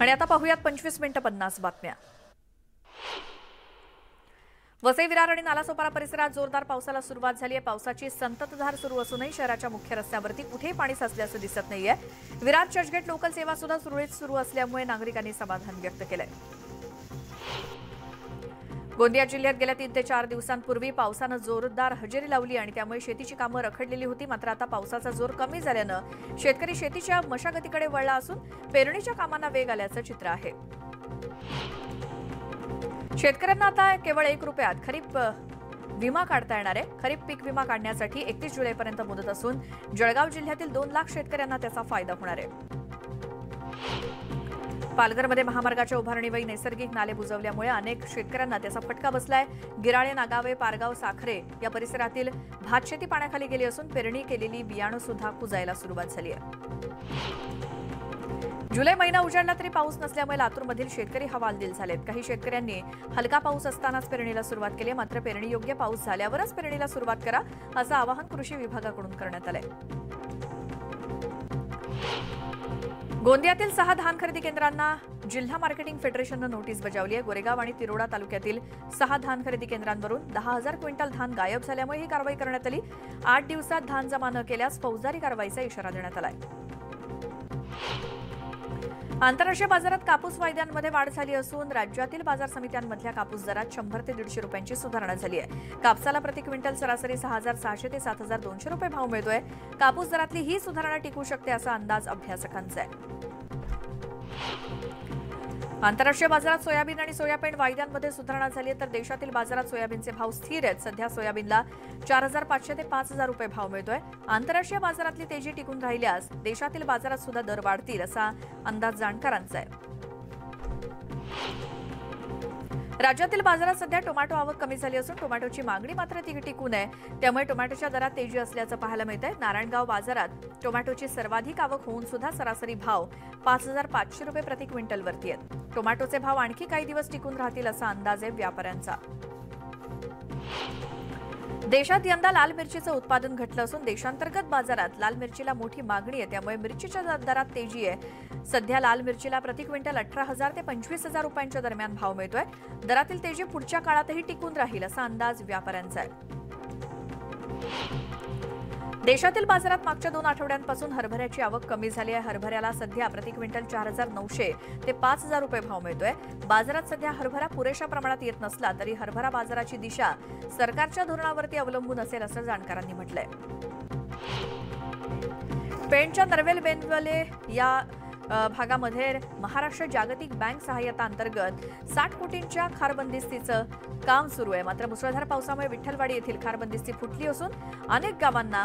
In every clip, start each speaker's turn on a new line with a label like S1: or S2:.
S1: आणि आता पाहूयात पंचवीस मिनिटं पन्नास बातम्या. वसई विरार आणि नालासोपारा परिसरात जोरदार पावसाला सुरुवात झाली आहे. पावसाची संततधार सुरू असूनही शहराच्या मुख्य रस्त्यावरती कुठेही पाणी साचल्याचं दिसत नाहीये. विरार चर्चगेट लोकल सेवा सुद्धा सुरळीत सुरू असल्यामुळे नागरिकांनी समाधान व्यक्त केलंय. गोंदिया जिल्ह्यात गेल्या तीन ते चार दिवसांपूर्वी पावसानं जोरदार हजेरी लावली आणि त्यामुळे शेतीची कामं रखडलेली होती. मात्र आता पावसाचा जोर कमी झाल्यानं शेतकरी शेतीच्या मशागतीकडे वळला असून पेरणीच्या कामांना वेग आल्याचं चित्र आहे. शेतकऱ्यांना आता केवळ एक रुपयात खरीप विमा काढता येणार आहे. खरीप पीक विमा काढण्यासाठी एकतीस जुलैपर्यंत मुदत असून जळगाव जिल्ह्यातील दोन लाख शेतकऱ्यांना त्याचा फायदा होणार आहे. पालघरमध्ये महामार्गाच्या उभारणीवेळी नैसर्गिक नाले बुजवल्यामुळे अनेक शेतकऱ्यांना त्याचा फटका बसलाय. गिराळे नागावे पारगाव साखरे या परिसरातील भातशेती पाण्याखाली गेली असून पेरणी केलेली बियाणं सुद्धा कुजायला सुरुवात झाली आहे. जुलै महिना उजाडला तरी पाऊस नसल्यामुळे लातूरमधील शेतकरी हवालदिल झालेत. काही शेतकऱ्यांनी हलका पाऊस असतानाच पेरणीला सुरुवात केली मात्र पेरणी योग्य पाऊस झाल्यावरच पेरणीला सुरुवात करा असं आवाहन कृषी विभागाकडून करण्यात आलंय. गोंदियातील सहा धान खरेदी केंद्रांना जिल्हा मार्केटिंग फेडरेशननं नोटीस बजावली आहे. गोरेगाव आणि तिरोडा तालुक्यातील सहा धान खरेदी केंद्रांवरून दहा हजार क्विंटल धान गायब झाल्यामुळे ही कारवाई करण्यात आली. आठ दिवसात धान जमा न केल्यास फौजदारी कारवाईचा इशारा देण्यात आलाय. आंतरराष्ट्रीय बाजारात कापूस वायद्यांमध्ये वाढ झाली असून राज्यातील बाजार समित्यांमधल्या कापूस दरात शंभर ते दीडशे रुपयांची सुधारणा झाली आहे. कापसाला प्रति क्विंटल सरासरी सहा हजार सहाशे ते सात हजार दोनशे रुपये भाव मिळतोय. कापूस दरातली ही सुधारणा टिकू शकते असा अंदाज अभ्यासकांचा आहे. आंतरराष्ट्रीय बाजारात सोयाबीन आणि सोयाबीन वायद्यांमध्ये सुधारणा झाली तर देशातील बाजारात सोयाबीनचे भाव स्थिर आहेत. सध्या सोयाबीनला चार हजार पाचशे ते पाच हजार रुपये भाव मिळतोय. आंतरराष्ट्रीय बाजारातली तेजी टिकून राहिल्यास देशातील बाजारात सुद्धा दर वाढतील असा अंदाज जाणकारांचा आहे. राज्यातील बाजारात सध्या टोमॅटो आवक कमी झाली असून टोमॅटोची मागणी मात्र ती टिकून आहे. त्यामुळे टोमॅटोच्या दरात तेजी असल्याचं पाहायला मिळत आहे नारायणगाव बाजारात टोमॅटोची सर्वाधिक आवक होऊन सुद्धा सरासरी भाव पाच हजार पाचशे रुपये प्रति क्विंटलवरती आहेत. टोमॅटोचे भाव आणखी काही दिवस टिकून राहतील असा अंदाज आहे व्यापाऱ्यांचा. देशात यंदा लाल मिरचीचं उत्पादन घटलं असून देशांतर्गत बाजारात लाल मिरचीला मोठी मागणी आहे. त्यामुळे मिरचीच्या दरात तेजी आहे. सध्या लाल मिरचीला प्रति क्विंटल अठरा हजार ते पंचवीस हजार रुपयांच्या दरम्यान भाव मिळतोय. दरातील तेजी पुढच्या काळातही टिकून राहील असा अंदाज व्यापाऱ्यांचा आहे. देशातील बाजारात मागच्या दोन आठवड्यांपासून हरभऱ्याची आवक कमी झाली आहे. हरभऱ्याला सध्या प्रति क्विंटल चार हजार नऊशे ते पाच हजार रुपये भाव मिळतोय. बाजारात सध्या हरभरा पुरेशा प्रमाणात येत नसला तरी हरभरा बाजाराची दिशा सरकारच्या धोरणावरती अवलंबून असेल असं जाणकारांनी म्हटलंय. पेणच्या नरवेल बेनवले या भागामध्ये महाराष्ट्र जागतिक बँक सहाय्यता अंतर्गत साठ कोटींच्या खारबंदिस्तीचं काम सुरू आहे. मात्र मुसळधार पावसामुळे विठ्ठलवाडी येथील खारबंदिस्ती फुटली असून अनेक गावांना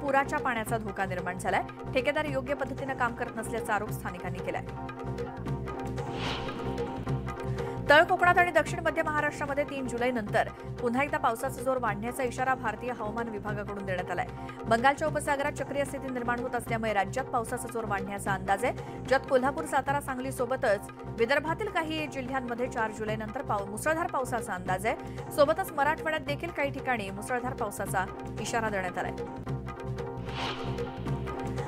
S1: पुराच्या पाण्याचा धोका निर्माण झालाय. ठेकेदार योग्य पद्धतीनं काम करत नसल्याचा आरोप स्थानिकांनी केलाय. तळ कोकणात आणि दक्षिण मध्य महाराष्ट्रामध्ये तीन जुलै नंतर पुन्हा एकदा पावसाचा जोर वाढण्याचा इशारा भारतीय हवामान विभागाकडून देण्यात आलाय. बंगालच्या उपसागरात चक्रीय स्थिती निर्माण होत असल्यामुळे राज्यात पावसाचा जोर वाढण्याचा अंदाज आहे. ज्यात कोल्हापूर सातारा सांगली सोबतच विदर्भातील काही जिल्ह्यांमध्ये चार जुलै नंतर पाव मुसळधार पावसाचा अंदाज आहे. सोबतच मराठवाड्यात देखील काही ठिकाणी मुसळधार पावसाचा इशारा देण्यात आलाय.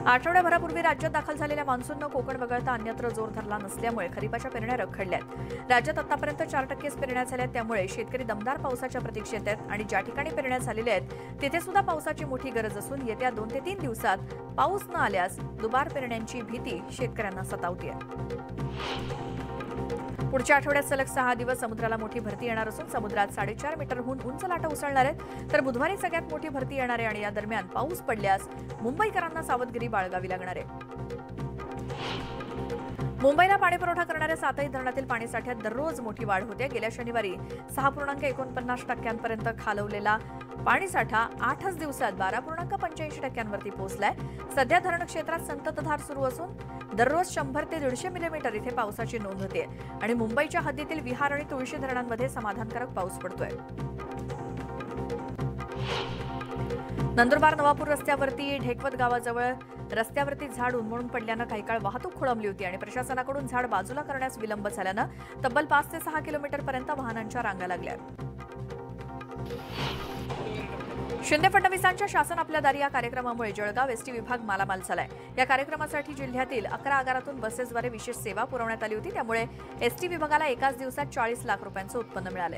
S1: आठवड्याभरापूर्वी राज्यात दाखल झालेल्या मान्सूननं कोकण वगळता अन्यत्र जोर धरला नसल्यामुळे खरीपाच्या पेरण्या रखडल्यात. राज्यात आतापर्यंत चार टक्केच पेरण्या झाल्या त्यामुळे शेतकरी दमदार पावसाच्या प्रतीक्षेत आहेत आणि ज्या ठिकाणी पेरण्या झालेल्या आहेत तिथे सुद्धा पावसाची मोठी गरज असून येत्या दोन ते तीन दिवसात पाऊस न आल्यास दुबार पेरण्यांची भीती शेतकऱ्यांना सतावती आहे पुढच्या आठवड्यात सलग सहा दिवस समुद्राला मोठी भरती येणार असून समुद्रात साडेचार मीटरहून उंच लाटा उसळणार आहेत. तर बुधवारी सगळ्यात मोठी भरती येणार आहे आणि या दरम्यान पाऊस पडल्यास मुंबईकरांना सावधगिरी बाळगावी लागणार आहे. मुंबईला पाणीपुरवठा करणाऱ्या सातही धरणातील पाणीसाठ्यात दररोज मोठी वाढ होते. गेल्या शनिवारी सहा पूर्णांक एकोणपन्नास टक्क्यांपर्यंत खालवलेला पाणीसाठा आठच दिवसात बारा पूर्णांक पंच्याऐंशी टक्क्यांवरती पोहोचलाय. सध्या धरण क्षेत्रात संततधार सुरू असून दररोज शंभर ते दीडशे मिलीमीटर इथे पावसाची नोंद होते. आणि मुंबईच्या हद्दीतील विहार आणि तुळशी धरणांमध्ये समाधानकारक पाऊस पडतोय. नंदुरबार नवापूर रस्त्यावरती ढेकवत गावाजवळ रस्त्यावरती झाड उन्मळून पडल्यानं काही काळ वाहतूक खोळंबली होती आणि प्रशासनाकडून झाड बाजूला करण्यास विलंब झाल्यानं तब्बल पाच ते सहा किलोमीटरपर्यंत वाहनांच्या रांगा लागल्या. शिंदे फडणवीसांच्या शासन आपल्या दारी या कार्यक्रमामुळे जळगाव एसटी विभाग मालामाल झालाय. या कार्यक्रमासाठी जिल्ह्यातील अकरा आगारातून बसेसद्वारे विशेष सेवा पुरवण्यात आली होती. त्यामुळे एसटी विभागाला एकाच दिवसात चाळीस लाख रुपयांचं उत्पन्न मिळालं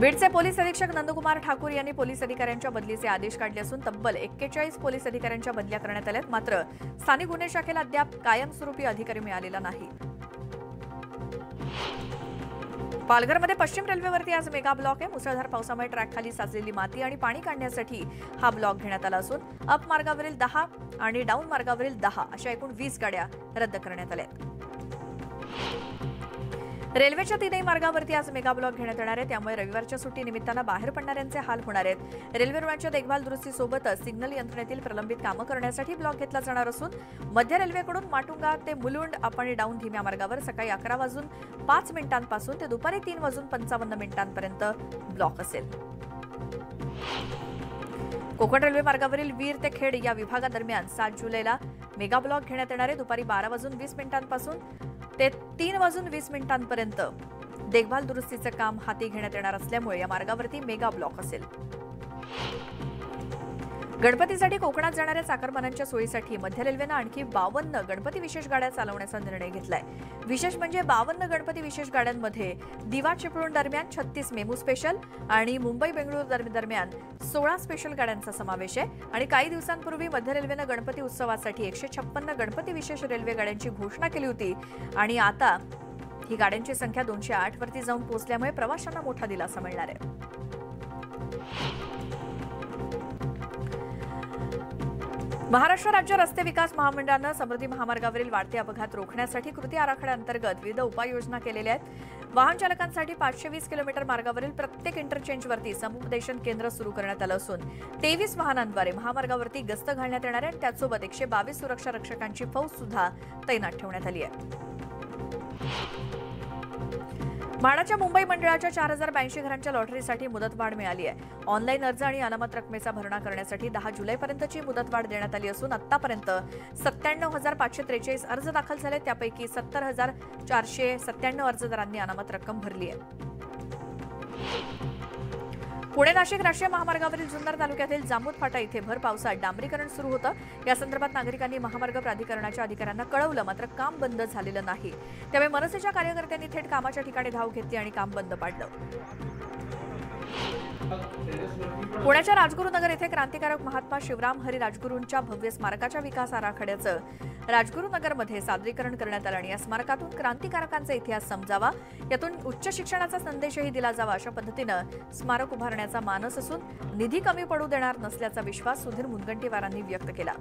S1: बीडचे पोलीस अधीक्षक नंदकुमार ठाकूर यांनी पोलीस अधिकाऱ्यांच्या बदलीचे आदेश काढले असून तब्बल एक्केचाळीस पोलीस अधिकाऱ्यांच्या बदल्या करण्यात आल्यात. मात्र स्थानिक गुन्हे शाखेला अद्याप कायमस्वरूपी अधिकारी मिळालेला नाही. पालघरमध्ये पश्चिम रेल्वेवरती आज मेगा ब्लॉक आहे. मुसळधार पावसामुळे ट्रॅकखाली साचलेली माती आणि पाणी काढण्यासाठी हा ब्लॉक घेण्यात आला असून अप मार्गावरील दहा आणि डाऊन मार्गावरील दहा अशा एकूण वीस गाड्या रद्द करण्यात आल्या आहेत. रेल्वेच्या तीनही मार्गावरती आज मेगा ब्लॉक घेण्यात येणार आहे. त्यामुळे रविवारच्या सुट्टी निमित्तानं बाहेर पडणाऱ्यांचे हाल होणार आहेत. रेल्वे रुग्णांच्या देखभाल दुरुस्तीसोबतच सिग्नल यंत्रणेतील प्रलंबित कामं करण्यासाठी ब्लॉक घेतला जाणार असून मध्य रेल्वेकडून माटुंगा ते मुलुंड अप आणि डाऊन धीम्या मार्गावर सकाळी अकरा वाजून पाच मिनिटांपासून ते दुपारी तीन वाजून पंचावन्न मिनिटांपर्यंत ब्लॉक असेल. कोकण रेल्वे मार्गावरील वीर ते खेड या विभागादरम्यान सात जुलैला मेगा ब्लॉक घेण्यात येणार आहे. दुपारी बारा वाजून वीस मिनिटांपासून ते तीन वाजून वीस मिनिटांपर्यंत. देखभाल दुरुस्तीचं काम हाती घेण्यात येणार असल्यामुळे या मार्गावरती मेगा ब्लॉक असेल. गणपतीसाठी कोकणात जाणाऱ्या चाकरमानांच्या सोयीसाठी मध्य रेल्वेनं आणखी बावन्न गणपती विशेष गाड्या चालवण्याचा निर्णय घेतलाय. विशेष म्हणजे बावन्न गणपती विशेष गाड्यांमध्ये दिवा चिपळूण दरम्यान छत्तीस मेमू स्पेशल आणि मुंबई बेंगळूर दरम्यान सोळा स्पेशल गाड्यांचा समावेश आहे. आणि काही दिवसांपूर्वी मध्य रेल्वेनं गणपती उत्सवासाठी एकशे छप्पन्न गणपती विशेष रेल्वे गाड्यांची घोषणा केली होती. आणि आता ही गाड्यांची संख्या दोनशे आठ वरती जाऊन पोहोचल्यामुळे प्रवाशांना मोठा दिलासा मिळणार आहे. महाराष्ट्र राज्य रस्ते विकास महामंडळानं समृद्धी महामार्गावरील वाढते अपघात रोखण्यासाठी कृती आराखड्याअंतर्गत विविध उपाययोजना केलेल्या आहेत. वाहन चालकांसाठी पाचशे वीस किलोमीटर मार्गावरील प्रत्येक इंटरचेंजवरती समुपदेशन केंद्र सुरू करण्यात आलं असून तेवीस वाहनांद्वारे महामार्गावरती गस्त घालण्यात येणार आहे आणि त्याचसोबत एकशे बावीस सुरक्षा रक्षकांची फौज सुद्धा तैनात ठेवण्यात आली आहे. म्हाडाच्या मुंबई मंडळाच्या चार हजार ब्याऐंशी घरांच्या लॉटरीसाठी मुदतवाढ मिळाली आहे. ऑनलाईन अर्ज आणि अनामत रकमेचा भरणा करण्यासाठी दहा जुलैपर्यंतची मुदतवाढ देण्यात आली असून आतापर्यंत सत्त्याण्णव हजार पाचशे त्रेचाळीस अर्ज दाखल झाले. त्यापैकी सत्तर हजार चारशे सत्त्याण्णव अर्जदारांनी अनामत रक्कम भरली आहे. पुणे नाशिक राष्ट्रीय महामार्गावरील जुन्नर तालुक्यातील जांबूत फाटा इथे भर पावसात डांबरीकरण सुरू होतं. या संदर्भात नागरिकांनी महामार्ग प्राधिकरणाच्या अधिकाऱ्यांना कळवलं मात्र काम बंद झालेलं नाही. त्यामुळे मनसेच्या कार्यकर्त्यांनी थेट कामाच्या ठिकाणी धाव घेतली आणि काम बंद पाडलं. पुण्याच्या राजगुरुनगर येथे क्रांतिकारक महात्मा शिवराम हरी राजगुरूंच्या भव्य स्मारकाच्या विकास आराखड्याचं राजगुरुनगरमध्ये सादरीकरण करण्यात आलं आणि या स्मारकातून क्रांतिकारकांचा इतिहास समजावा यातून उच्च शिक्षणाचा संदेशही दिला जावा अशा पद्धतीनं स्मारक उभारण्याचा मानस असून निधी कमी पडू देणार नसल्याचा विश्वास सुधीर मुनगंटीवारांनी व्यक्त केला.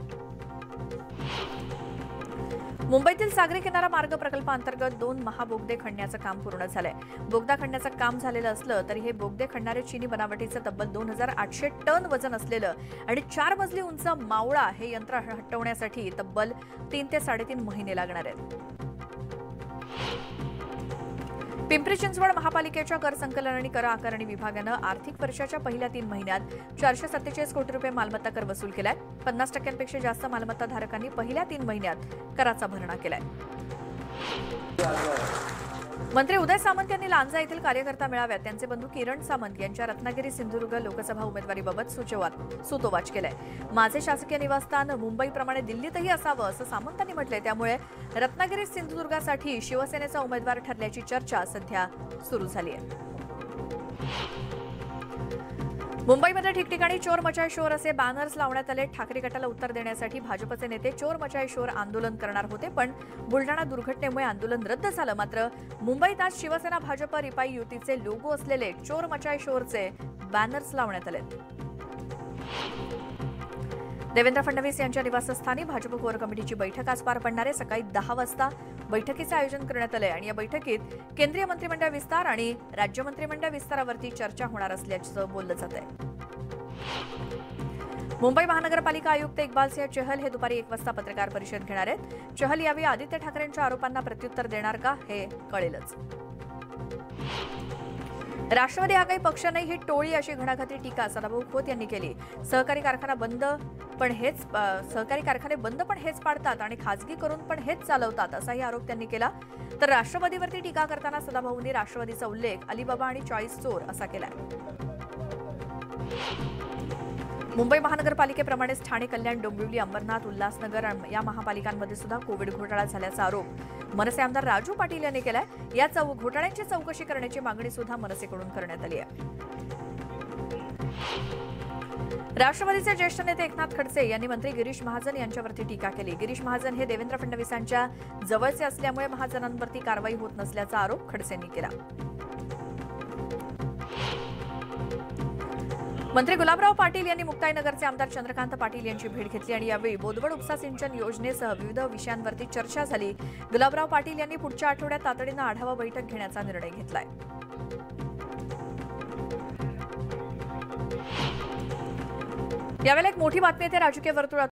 S1: मुंबईतील सागरी किनारा मार्ग प्रकल्पांतर्गत दोन महाबोगदे खणण्याचं काम पूर्ण झालंय. बोगदा खणण्याचं काम झालेलं असलं तरी हे बोगदे खणणारे चीनी बनावटीचं तब्बल दोन हजार आठशे टन वजन असलेलं आणि चार मजली उंच मावळा हे यंत्र हटवण्यासाठी तब्बल तीन ते साडेतीन महिने लागणार आहेत. पिंपरी चिंचवड महापालिकेच्या कर संकलन आणि कर आकारणी विभागानं आर्थिक वर्षाच्या पहिल्या तीन महिन्यात चारशे सत्तेचाळीस कोटी रुपये मालमत्ता कर वसूल केलाय. पन्नास टक्क्यांपेक्षा जास्त मालमत्ता धारकांनी पहिल्या तीन महिन्यात कराचा भरणा केलाय. मंत्री उदय सामंत यांनी लांजा येथील कार्यकर्ता मेळाव्यात त्यांचे बंधू किरण सामंत यांच्या रत्नागिरी सिंधुदुर्ग लोकसभा उमेदवारीबाबत सुतोवाच केलाय. माझे शासकीय निवासस्थान मुंबईप्रमाणे दिल्लीतही असावं असं सामंतांनी म्हटलंय. त्यामुळे रत्नागिरी सिंधुदुर्गासाठी शिवसेनेचा उमेदवार ठरल्याची चर्चा सध्या सुरू झाली आहे मुंबईमध्ये ठिकठिकाणी चोर मचाय शोर असे बॅनर्स लावण्यात आले. ठाकरे गटाला उत्तर देण्यासाठी भाजपचे नेते चोर मचाय शोर आंदोलन करणार होते पण बुलडाणा दुर्घटनेमुळे आंदोलन रद्द झालं. मात्र मुंबईत आज शिवसेना भाजप रिपाई युतीचे लोगो असलेले चोर मचाय शोरचे बॅनर्स लावण्यात आले देवेंद्र फडणवीस यांच्या निवासस्थानी भाजप कोर कमिटीची बैठक आज पार पडणार आहे. सकाळी दहा वाजता बैठकीचं आयोजन करण्यात आलंय आणि या बैठकीत केंद्रीय मंत्रिमंडळ विस्तार आणि राज्य मंत्रिमंडळ विस्तारावरती चर्चा होणार असल्याचं बोललं जात आहे. मुंबई महानगरपालिका आयुक्त इक्बाल सिंह चहल हे दुपारी एक वाजता पत्रकार परिषद घेणार आहेत. चहल यावेळी आदित्य ठाकरेंच्या आरोपांना प्रत्युत्तर देणार का हे कळेलच. राष्ट्रवादी हा काही पक्ष नाही ही टोळी अशी घणाघाती टीका सदाभाऊ खोत यांनी केली. सहकारी कारखाना बंद पण हेच सहकारी कारखाने बंद पण हेच पाडतात आणि खासगी करून पण हेच चालवतात असाही आरोप त्यांनी केला. तर राष्ट्रवादीवरती टीका करताना सदाभाऊंनी राष्ट्रवादीचा उल्लेख अलिबाबा आणि चॉईस चोर असा केलाय. मुंबई महानगरपालिकेप्रमाणेच ठाणे कल्याण डोंबिवली अंबरनाथ उल्हासनगर या महापालिकांमध्ये सुद्धा कोविड घोटाळा झाल्याचा आरोप मनसे आमदार राजू पाटील यांनी केलाय. या चौ घोटाळ्यांची चौकशी करण्याची मागणी सुद्धा मनसेकडून करण्यात आली आहे. राष्ट्रवादीचे ज्येष्ठ नेते एकनाथ खडसे यांनी मंत्री गिरीश महाजन यांच्यावरती टीका केली. गिरीश महाजन हे देवेंद्र फडणवीसांच्या जवळचे असल्यामुळे महाजनांवरती कारवाई होत नसल्याचा आरोप खडसेंनी केला. मंत्री गुलाबराव पाटील यांनी मुक्ताईनगरचे आमदार चंद्रकांत पाटील यांची भेट घेतली आणि यावेळी बोदवड उपसा सिंचन योजनेसह विविध विषयांवरती चर्चा झाली. गुलाबराव पाटील यांनी पुढच्या आठवड्यात तातडीनं आढावा बैठक घेण्याचा निर्णय घेतलाय. यावेळेला एक मोठी बातमी येते. राजकीय वर्तुळात